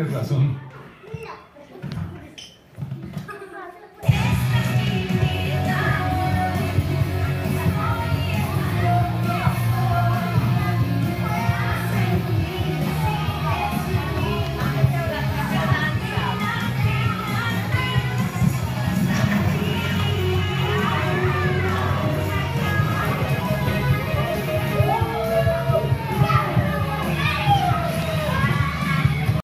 tienes razón.